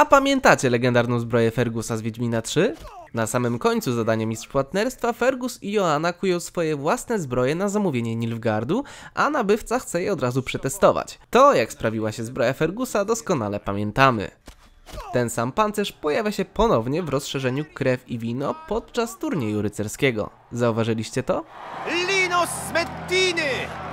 A pamiętacie legendarną zbroję Fergusa z Wiedźmina 3? Na samym końcu zadania Mistrz Płatnerstwa Fergus i Joanna kują swoje własne zbroje na zamówienie Nilfgardu, a nabywca chce je od razu przetestować. To, jak sprawiła się zbroja Fergusa, doskonale pamiętamy. Ten sam pancerz pojawia się ponownie w rozszerzeniu Krew i Wino podczas turnieju rycerskiego. Zauważyliście to? Lino Smettiny!